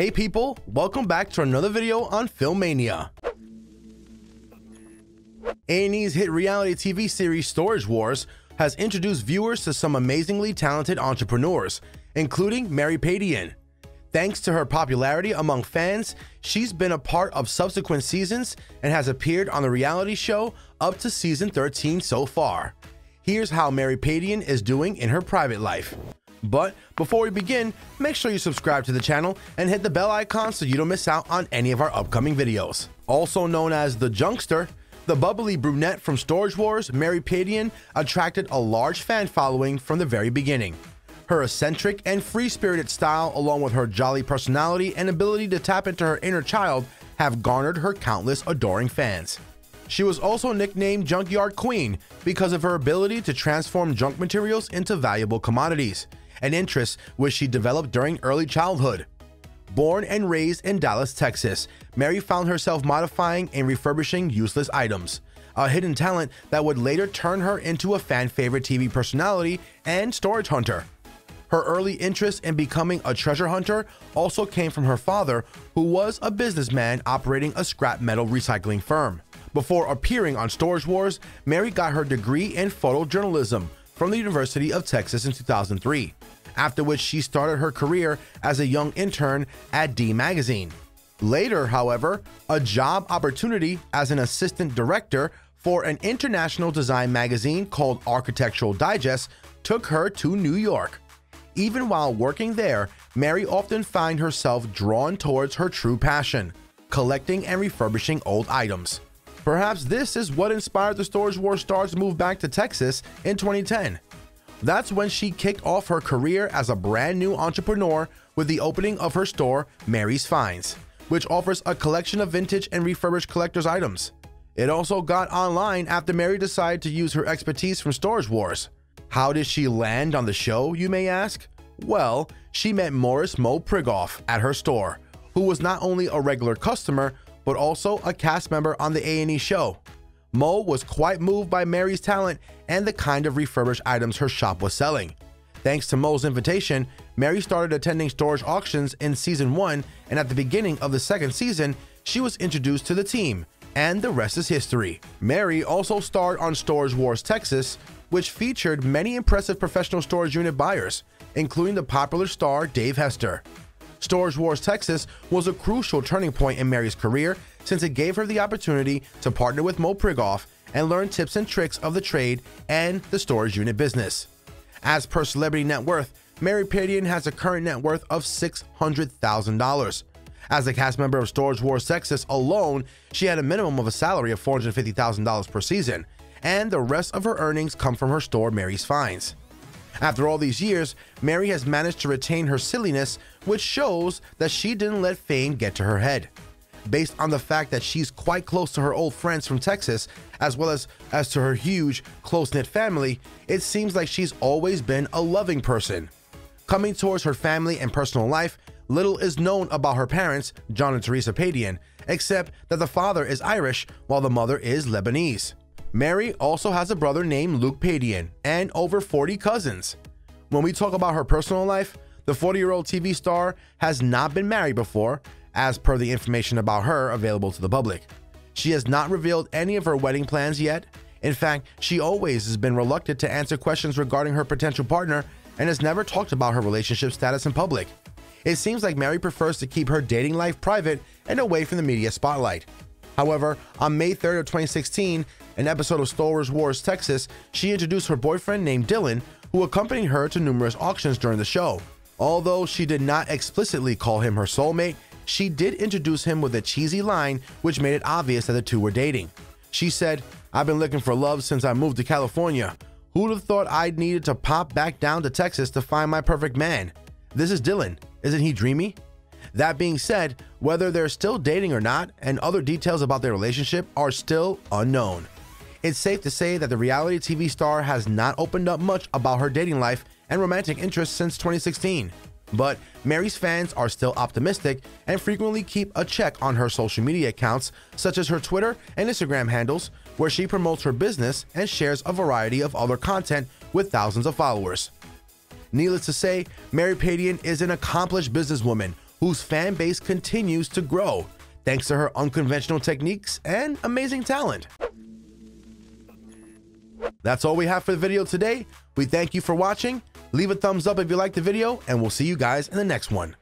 Hey people, welcome back to another video on Filmmania. A&E's hit reality TV series Storage Wars has introduced viewers to some amazingly talented entrepreneurs, including Mary Padian. Thanks to her popularity among fans, she's been a part of subsequent seasons and has appeared on the reality show up to season 13 so far. Here's how Mary Padian is doing in her private life. But before we begin, make sure you subscribe to the channel and hit the bell icon so you don't miss out on any of our upcoming videos. Also known as the Junkster, the bubbly brunette from Storage Wars, Mary Padian, attracted a large fan following from the very beginning. Her eccentric and free-spirited style, along with her jolly personality and ability to tap into her inner child, have garnered her countless adoring fans. She was also nicknamed Junkyard Queen because of her ability to transform junk materials into valuable commodities, an interest which she developed during early childhood. Born and raised in Dallas, Texas, Mary found herself modifying and refurbishing useless items, a hidden talent that would later turn her into a fan favorite TV personality and storage hunter. Her early interest in becoming a treasure hunter also came from her father, who was a businessman operating a scrap metal recycling firm. Before appearing on Storage Wars, Mary got her degree in photojournalism from the University of Texas in 2003 after which she started her career as a young intern at D Magazine. Later, however, a job opportunity as an assistant director for an international design magazine called Architectural Digest took her to New York. Even while working there, Mary often found herself drawn towards her true passion, collecting and refurbishing old items. Perhaps this is what inspired the Storage Wars stars to move back to Texas in 2010. That's when she kicked off her career as a brand new entrepreneur with the opening of her store, Mary's Finds, which offers a collection of vintage and refurbished collector's items. It also got online after Mary decided to use her expertise from Storage Wars. How did she land on the show, you may ask? Well, she met Morris Moe Prigoff at her store, who was not only a regular customer, but also a cast member on the A&E show. Moe was quite moved by Mary's talent and the kind of refurbished items her shop was selling. Thanks to Moe's invitation, Mary started attending storage auctions in season 1, and at the beginning of the second season, she was introduced to the team, and the rest is history. Mary also starred on Storage Wars Texas, which featured many impressive professional storage unit buyers, including the popular star Dave Hester. Storage Wars Texas was a crucial turning point in Mary's career since it gave her the opportunity to partner with Moe Prigoff and learn tips and tricks of the trade and the storage unit business. As per Celebrity Net Worth, Mary Padian has a current net worth of $600,000. As a cast member of Storage Wars Texas alone, she had a minimum of a salary of $450,000 per season, and the rest of her earnings come from her store Mary's Finds. After all these years, Mary has managed to retain her silliness, which shows that she didn't let fame get to her head. Based on the fact that she's quite close to her old friends from Texas, as well as, as to her huge, close knit family, it seems like she's always been a loving person. Coming towards her family and personal life, little is known about her parents, John and Teresa Padian, except that the father is Irish while the mother is Lebanese. Mary also has a brother named Luke Padian and over 40 cousins. When we talk about her personal life, the 40 year old TV star has not been married before, as per the information about her available to the public. She has not revealed any of her wedding plans yet. In fact, she always has been reluctant to answer questions regarding her potential partner and has never talked about her relationship status in public. It seems like Mary prefers to keep her dating life private and away from the media spotlight. However, on May 3rd of 2016, an episode of Storage Wars Texas, she introduced her boyfriend named Dylan, who accompanied her to numerous auctions during the show. Although she did not explicitly call him her soulmate, she did introduce him with a cheesy line which made it obvious that the two were dating. She said, I've been looking for love since I moved to California. Who'd have thought I'd needed to pop back down to Texas to find my perfect man? This is Dylan. Isn't he dreamy? That being said, whether they're still dating or not, and other details about their relationship are still unknown. It's safe to say that the reality TV star has not opened up much about her dating life and romantic interests since 2016. But Mary's fans are still optimistic and frequently keep a check on her social media accounts, such as her Twitter and Instagram handles, where she promotes her business and shares a variety of other content with thousands of followers. Needless to say, Mary Padian is an accomplished businesswoman whose fan base continues to grow thanks to her unconventional techniques and amazing talent. That's all we have for the video today. We thank you for watching. Leave a thumbs up if you liked the video, and we'll see you guys in the next one.